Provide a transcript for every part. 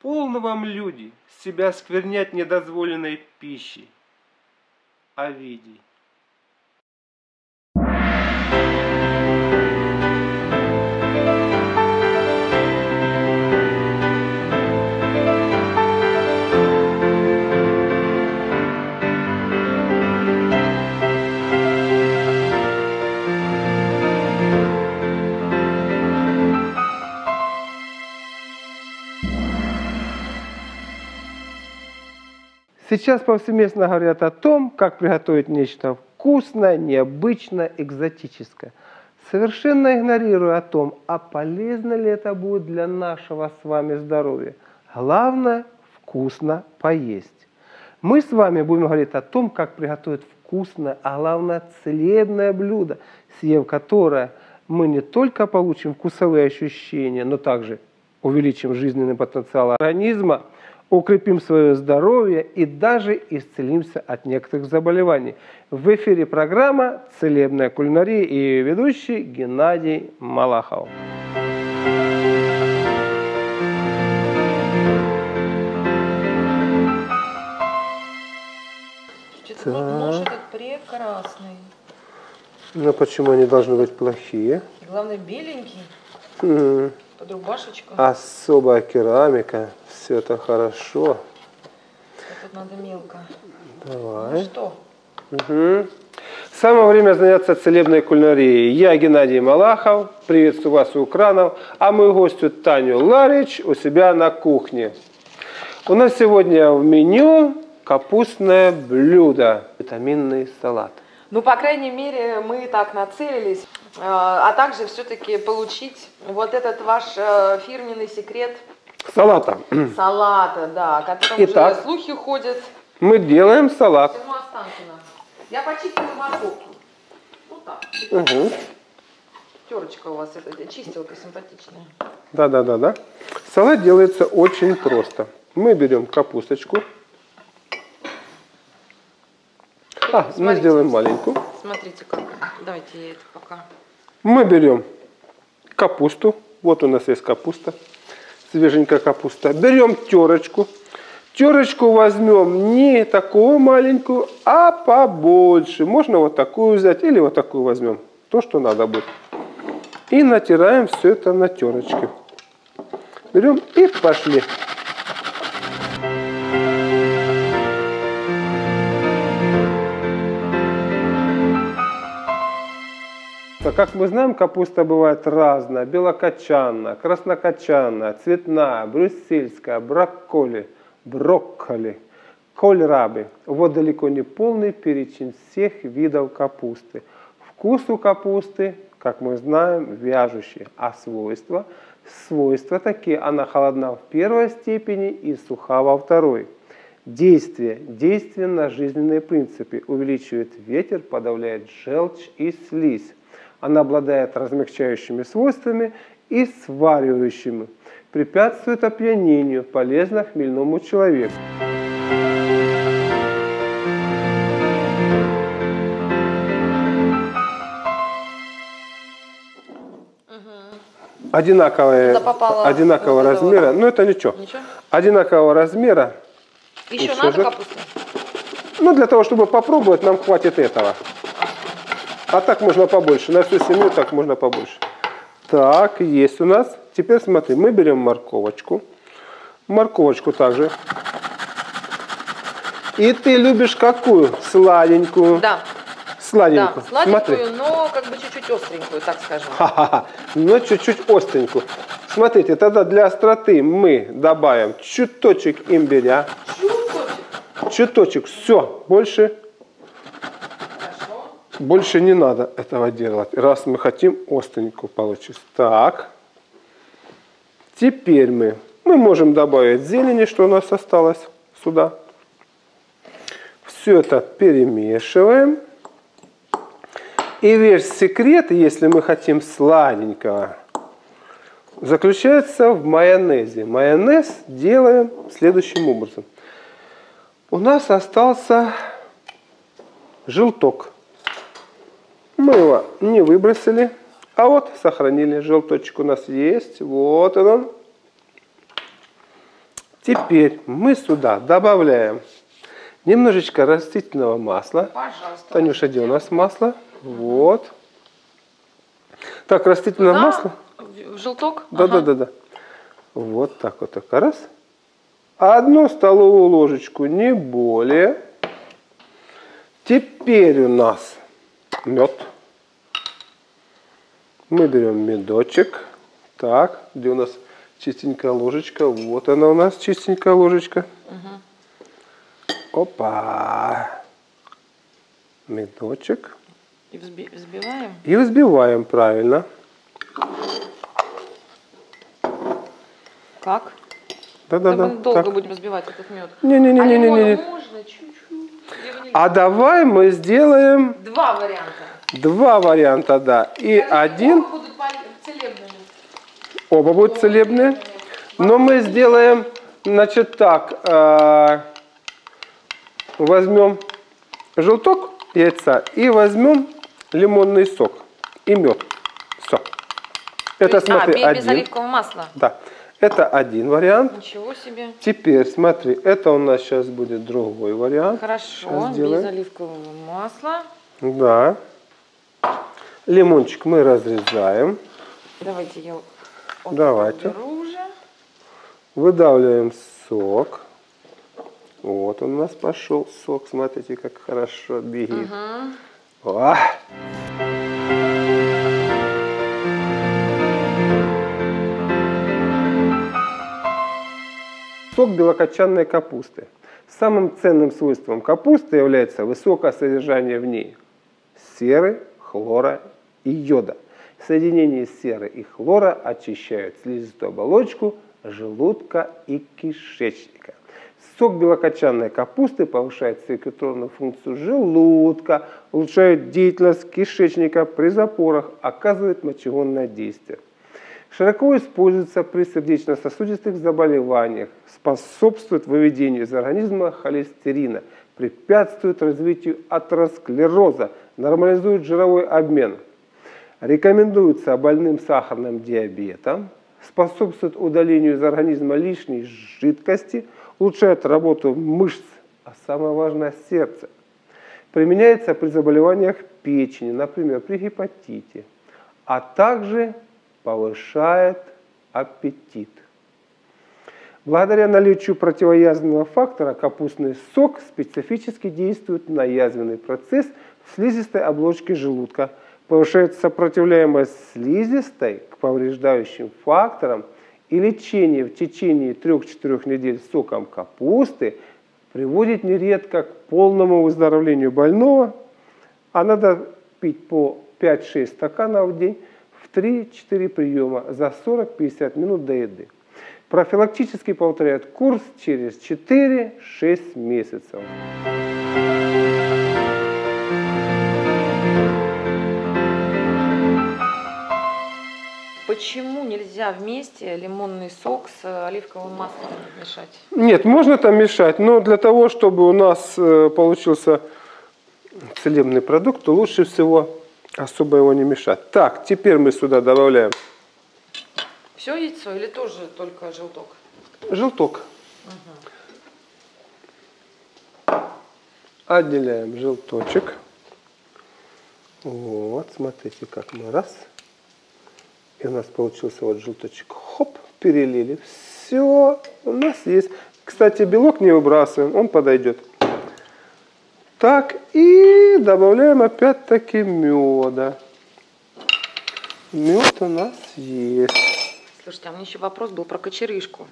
Полно вам, люди, себя сквернять недозволенной пищей. Овидий. Сейчас повсеместно говорят о том, как приготовить нечто вкусное, необычное, экзотическое. Совершенно игнорируя о том, а полезно ли это будет для нашего с вами здоровья. Главное – вкусно поесть. Мы с вами будем говорить о том, как приготовить вкусное, а главное целебное блюдо, съев которое мы не только получим вкусовые ощущения, но также увеличим жизненный потенциал организма – укрепим свое здоровье и даже исцелимся от некоторых заболеваний. В эфире программа «Целебная кулинария» и ее ведущий Геннадий Малахов. Нож этот прекрасный. Ну почему они должны быть плохие? Главное, беленький. М, Под рубашечку. Особая керамика, все это хорошо. А Тут надо мелко. Ну Давай. что? Мгм. Самое время заняться целебной кулинарией. Я Геннадий Малахов, приветствую вас у экранов, а мою гостью Таню Ларич у себя на кухне. У нас сегодня в меню капустное блюдо, витаминный салат. Ну, по крайней мере, мы так нацелились. Э, А также все-таки получить вот этот ваш э, фирменный секрет Салата. салата, да, о котором Итак. уже слухи ходят. Мы делаем салат. Останкина. Я почистила морковку. Ну так, Мгм. терочка у вас, это чистилка симпатичная. Да-да-да-да. Салат делается очень просто. Мы берем капусточку. А, мы Смотрите. сделаем маленькую. Смотрите как. Давайте я это пока. Мы берем капусту. Вот у нас есть капуста. Свеженькая капуста. Берем терочку. Терочку возьмем не такую маленькую, а побольше. Можно вот такую взять или вот такую возьмем. То, что надо будет. И натираем все это на терочке. Берем и пошли. Как мы знаем, капуста бывает разная. Белокочанная, краснокочанная, цветная, брюссельская, брокколи, брокколи, кольрабы. Вот далеко не полный перечень всех видов капусты. Вкус у капусты, как мы знаем, вяжущий, а свойства? Свойства такие, она холодна в первой степени и суха во второй. Действие. Действие на жизненные принципы. Увеличивает ветер, подавляет желчь и слизь. Она обладает размягчающими свойствами и сваривающими. Препятствует опьянению, полезно хмельному человеку. Одинаковые, одинакового размера, но это ничего. Ничего? Одинакового размера Еще надо же. капусту? ну, для того, чтобы попробовать, нам хватит этого. А так можно побольше. На всю семью так можно побольше. Так, есть у нас. Теперь смотри, мы берем морковочку. Морковочку также. И ты любишь какую? Сладенькую. Да, Сладенькую. да, сладенькую, Смотри. но как бы чуть-чуть остренькую, так скажем. Ха-ха-ха. Но чуть-чуть остренькую. Смотрите, тогда для остроты мы добавим чуточек имбиря. Чуть-чуть. Чуточек. Все. Больше. Больше не надо этого делать, раз мы хотим остренькую получить. Так. Теперь мы, мы можем добавить зелени, что у нас осталось сюда. Все это перемешиваем. И весь секрет, если мы хотим сладенького, заключается в майонезе. Майонез делаем следующим образом. У нас остался желток. Мы его не выбросили, а вот сохранили. Желточек у нас есть. Вот он. Теперь мы сюда добавляем немножечко растительного масла. Пожалуйста. Танюша, где у нас масло? Вот. Так, растительное Туда, масло. В желток? Да, Ага. да, да, да. Вот так вот, так раз. Одну столовую ложечку, не более. Теперь у нас мед. Мы берем медочек. Так, где у нас чистенькая ложечка? Вот она у нас чистенькая ложечка. Опа. Медочек. И взби- взбиваем. И взбиваем правильно. Как? Да-да-да. Да мы долго так. будем взбивать этот мед. Не-не-не-не-не. А лимона можно чуть-чуть? А давай мы сделаем Два варианта. два варианта, да. И один, Оба будут целебными. оба будут целебные. Но мы сделаем, значит, так. э, возьмем желток яйца и возьмем лимонный сок и мед. Все. То Это, есть- смотри, а, бе- без один. оливкового масла. Да. Это один вариант. Ничего себе. Теперь, смотри, это у нас сейчас будет другой вариант. Хорошо, без оливкового масла. Да. Лимончик мы разрезаем. Давайте я Давайте. уже. Выдавливаем сок. Вот он у нас пошел сок. Смотрите, как хорошо бегит. О! Сок белокочанной капусты. Самым ценным свойством капусты является высокое содержание в ней серы, хлора и йода. Соединение серы и хлора очищают слизистую оболочку желудка и кишечника. Сок белокочанной капусты повышает циркуляторную функцию желудка, улучшает деятельность кишечника при запорах, оказывает мочегонное действие. Широко используется при сердечно-сосудистых заболеваниях, способствует выведению из организма холестерина, препятствует развитию атеросклероза, нормализует жировой обмен. Рекомендуется больным сахарным диабетом, способствует удалению из организма лишней жидкости, улучшает работу мышц, а самое важное сердце. Применяется при заболеваниях печени, например, при гепатите, а также повышает аппетит. Благодаря наличию противоязвенного фактора капустный сок специфически действует на язвенный процесс в слизистой оболочке желудка, повышает сопротивляемость слизистой к повреждающим факторам и лечение в течение 3-4 недель соком капусты приводит нередко к полному выздоровлению больного, а надо пить по 5-6 стаканов в день 3-4 приема за 40-50 минут до еды. Профилактически повторяют курс через 4-6 месяцев. Почему нельзя вместе лимонный сок с оливковым маслом мешать? Нет, можно там мешать, но для того, чтобы у нас э, получился целебный продукт, то лучше всего особо его не мешать. Так, теперь мы сюда добавляем Все яйцо или тоже только желток? желток. Отделяем желточек. Вот, смотрите, как мы раз. И у нас получился вот желточек. Хоп, перелили. Все, у нас есть. Кстати, белок не выбрасываем, он подойдет. Так, и добавляем опять-таки меда. Мед у нас есть. Слушайте, а мне еще вопрос был про кочерышку.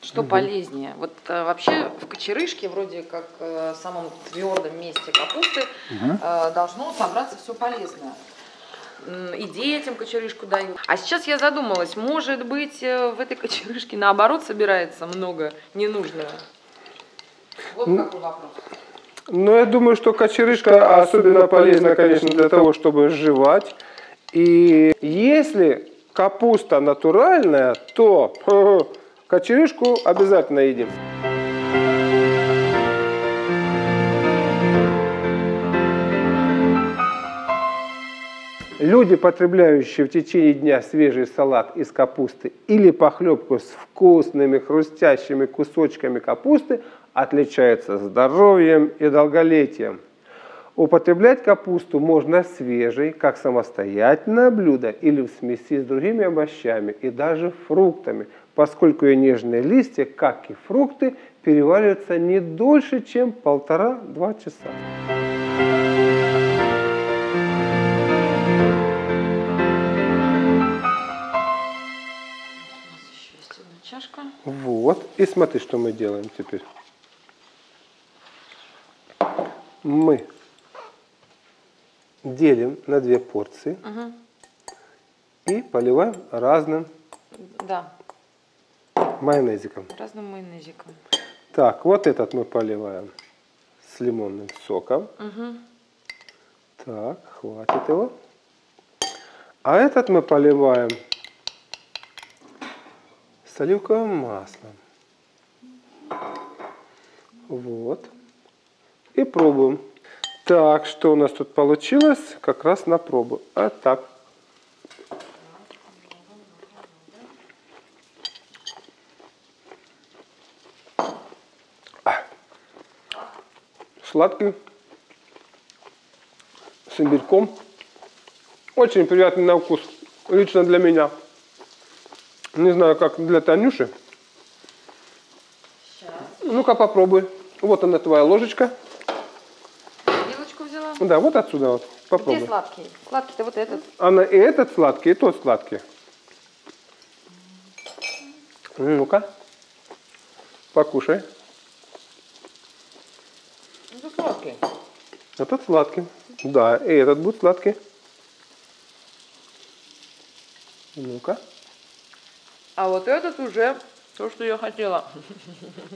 Что полезнее? Вот э, вообще в кочерышке, вроде как э, самом твердом месте капусты, э, должно собраться все полезное. И детям кочерышку дают. А сейчас я задумалась, может быть, э, в этой кочерышке наоборот собирается много ненужного? Вот какой вопрос. Но я думаю, что кочерышка особенно полезна, конечно, для того, чтобы жевать. И если капуста натуральная, то кочерышку обязательно едим. Люди, потребляющие в течение дня свежий салат из капусты или похлебку с вкусными хрустящими кусочками капусты, отличаются здоровьем и долголетием. Употреблять капусту можно свежей, как самостоятельное блюдо или в смеси с другими овощами и даже фруктами, поскольку ее нежные листья, как и фрукты, перевариваются не дольше, чем полтора-два часа. Вот. И смотри, что мы делаем теперь. Мы делим на две порции Мгм. и поливаем разным Да, майонезиком. разным майонезиком. Так, вот этот мы поливаем с лимонным соком. Мгм. Так, хватит его. А этот мы поливаем с оливковым маслом. Вот. И пробуем. Так, что у нас тут получилось? Как раз на пробу. А так. Сладкий с имбирьком. Очень приятный на вкус, лично для меня. Не знаю, как для Танюши. Ну-ка попробуй. Вот она твоя ложечка. Взяла. Да, вот отсюда вот. Где Попробуй. сладкий? Сладкий-то вот этот. Она и этот сладкий, и тот сладкий. Ну-ка. Покушай. Это сладкий. Этот сладкий. Да, и этот будет сладкий. Ну-ка. А вот этот уже то, что я хотела.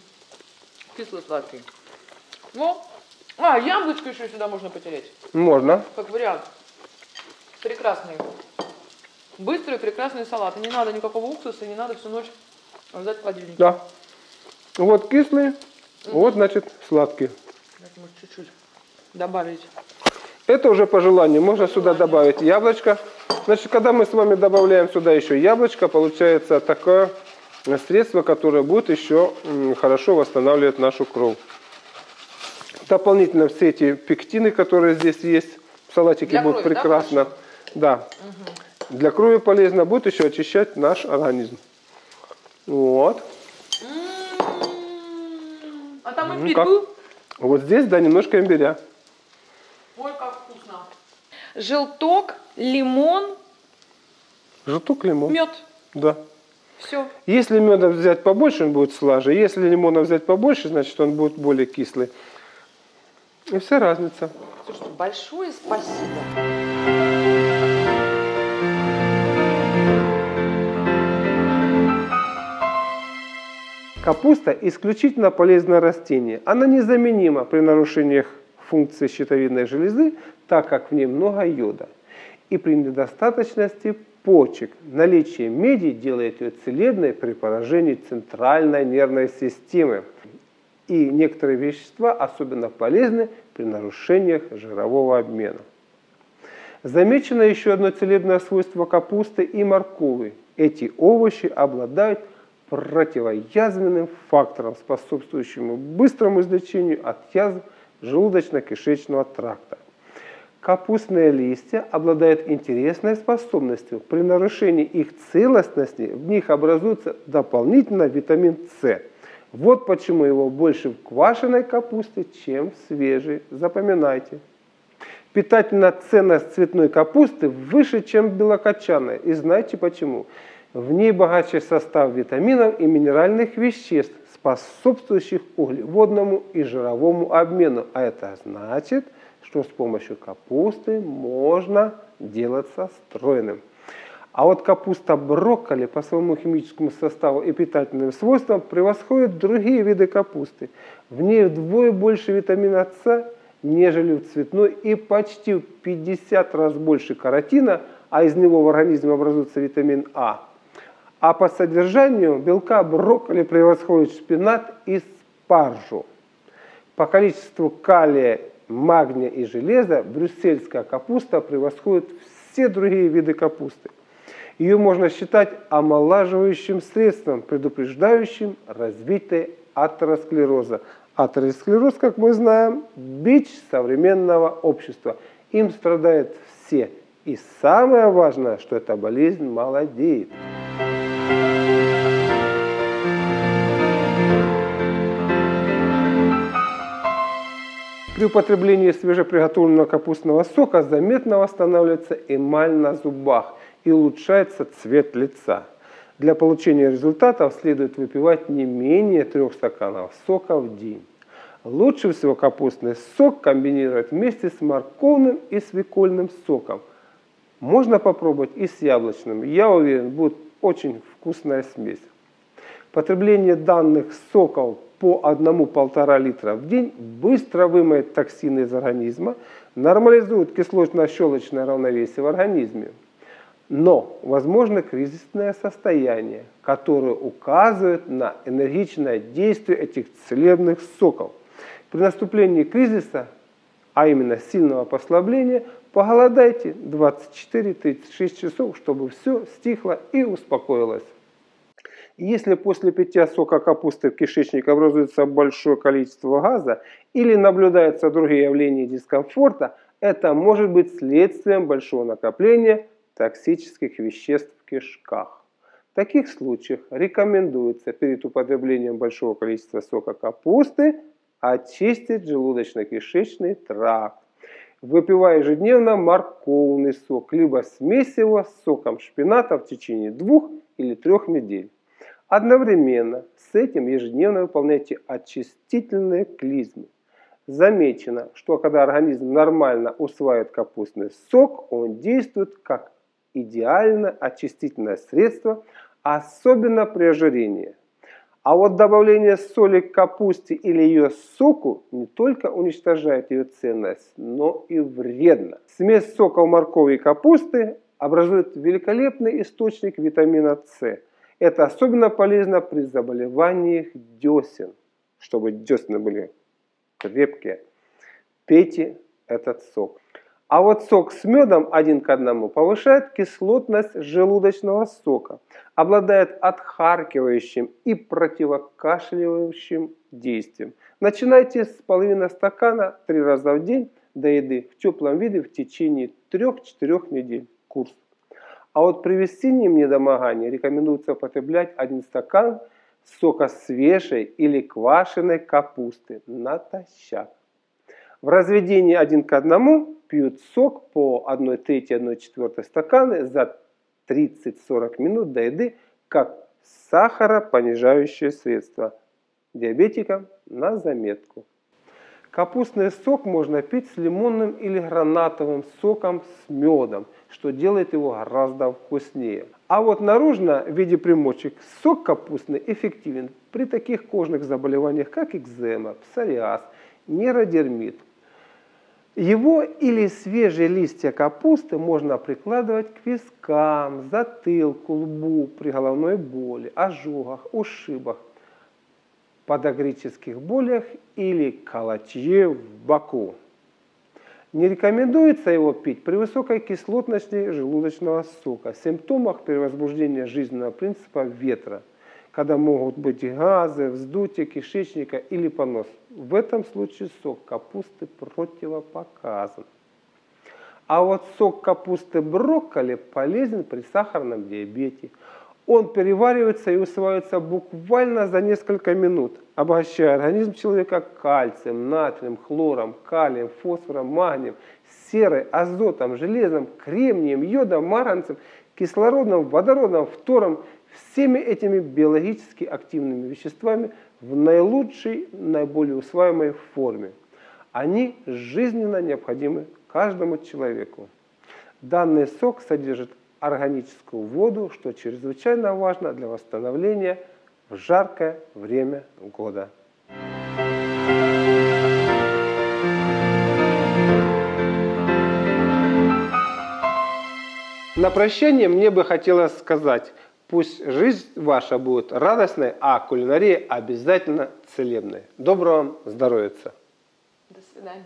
Кисло-сладкий. Ну, а, яблочко еще сюда можно потереть. Можно. Как вариант. Прекрасный. Быстрый, прекрасный салат. И не надо никакого уксуса, не надо всю ночь ждать в холодильнике. Да. Вот кислый, вот, значит, сладкий. Может, чуть-чуть добавить. Это уже по желанию. Можно сюда добавить яблочко. Значит, когда мы с вами добавляем сюда еще яблочко, получается такое средство, которое будет еще хорошо восстанавливать нашу кровь. Дополнительно все эти пектины, которые здесь есть, в салатике Для будут крови, да, прекрасно. Да. Для крови полезно будет еще очищать наш организм. Вот. А там Ну, имбирь был? Вот здесь, да, немножко имбиря. Ой, как вкусно. Желток, лимон, Желток, лимон. мед. Да. Все. Если меда взять побольше, он будет слаже. Если лимона взять побольше, значит он будет более кислый. И вся разница. Слушайте, большое спасибо. Капуста исключительно полезное растение. Она незаменима при нарушениях функции щитовидной железы, так как в ней много йода. И при недостаточности почек наличие меди делает ее целебной при поражении центральной нервной системы. И некоторые вещества особенно полезны при нарушениях жирового обмена. Замечено еще одно целебное свойство капусты и моркови. Эти овощи обладают противоязвенным фактором, способствующим быстрому излечению от язв желудочно-кишечного тракта. Капустные листья обладают интересной способностью. При нарушении их целостности в них образуется дополнительно витамин С. Вот почему его больше в квашеной капусте, чем в свежей. Запоминайте. Питательная ценность цветной капусты выше, чем белокочанной. И знаете почему? В ней богаче состав витаминов и минеральных веществ, способствующих углеводному и жировому обмену. А это значит, что с помощью капусты можно делаться стройным. А вот капуста брокколи по своему химическому составу и питательным свойствам превосходит другие виды капусты. В ней вдвое больше витамина С, нежели в цветной, и почти в 50 раз больше каротина, а из него в организме образуется витамин А. А по содержанию белка брокколи превосходит шпинат и спаржу. По количеству калия, магния и железа брюссельская капуста превосходит все другие виды капусты. Ее можно считать омолаживающим средством, предупреждающим развитие атеросклероза. Атеросклероз, как мы знаем, бич современного общества. Им страдают все. И самое важное, что эта болезнь молодеет. При употреблении свежеприготовленного капустного сока заметно восстанавливается эмаль на зубах и улучшается цвет лица. Для получения результатов следует выпивать не менее трех стаканов сока в день. Лучше всего капустный сок комбинировать вместе с морковным и свекольным соком. Можно попробовать и с яблочным. Я уверен, будет очень вкусная смесь. Потребление данных соков по 1-1,5 литра в день быстро вымоет токсины из организма, нормализует кислотно-щелочное равновесие в организме. Но возможно кризисное состояние, которое указывает на энергичное действие этих целебных соков. При наступлении кризиса, а именно сильного послабления, поголодайте 24-36 часов, чтобы все стихло и успокоилось. Если после питья сока капусты в кишечнике образуется большое количество газа или наблюдаются другие явления дискомфорта, это может быть следствием большого накопления токсических веществ в кишках. В таких случаях рекомендуется перед употреблением большого количества сока капусты очистить желудочно-кишечный тракт, выпивая ежедневно морковный сок, либо смесь его с соком шпината в течение двух или трех недель. Одновременно с этим ежедневно выполняйте очистительные клизмы. Замечено, что когда организм нормально усваивает капустный сок, он действует как идеально очистительное средство, особенно при ожирении. А вот добавление соли к капусте или ее соку не только уничтожает ее ценность, но и вредно. Смесь соков моркови и капусты образует великолепный источник витамина С – это особенно полезно при заболеваниях десен, чтобы десны были крепкие. Пейте этот сок. А вот сок с медом один к одному повышает кислотность желудочного сока, обладает отхаркивающим и противокашливающим действием. Начинайте с половины стакана три раза в день до еды в теплом виде в течение 3-4 недель. Курс. А вот при весеннем недомогании рекомендуется употреблять один стакан сока свежей или квашеной капусты натощак. В разведении один к одному пьют сок по 1 трети 1 четвертой стаканы за 30-40 минут до еды как сахаропонижающее средство. Диабетикам на заметку. Капустный сок можно пить с лимонным или гранатовым соком с медом, что делает его гораздо вкуснее. А вот наружно в виде примочек сок капустный эффективен при таких кожных заболеваниях, как экзема, псориаз, нейродермит. Его или свежие листья капусты можно прикладывать к вискам, затылку, лбу при головной боли, ожогах, ушибах подагрических болях или калачье в боку. Не рекомендуется его пить при высокой кислотности желудочного сока, симптомах перевозбуждения жизненного принципа ветра, когда могут быть газы, вздутие кишечника или понос. В этом случае сок капусты противопоказан. А вот сок капусты брокколи полезен при сахарном диабете, он переваривается и усваивается буквально за несколько минут, обогащая организм человека кальцием, натрием, хлором, калием, фосфором, магнием, серой, азотом, железом, кремнием, йодом, марганцем, кислородом, водородом, фтором, всеми этими биологически активными веществами в наилучшей, наиболее усваиваемой форме. Они жизненно необходимы каждому человеку. Данный сок содержит органическую воду, что чрезвычайно важно для восстановления в жаркое время года. На прощание мне бы хотелось сказать, Пусть жизнь ваша будет радостной, а кулинария обязательно целебной. Доброго вам здоровья! До свидания.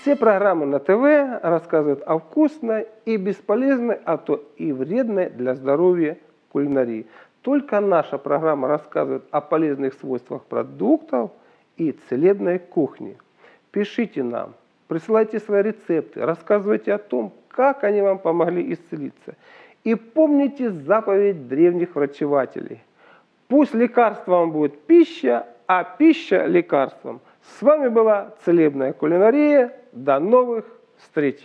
Все программы на ТВ рассказывают о вкусной и бесполезной, а то и вредной для здоровья кулинарии. Только наша программа рассказывает о полезных свойствах продуктов – и целебной кухни. Пишите нам, присылайте свои рецепты, рассказывайте о том, как они вам помогли исцелиться. И помните заповедь древних врачевателей. Пусть лекарством будет пища, а пища лекарством. С вами была Целебная кулинария. До новых встреч!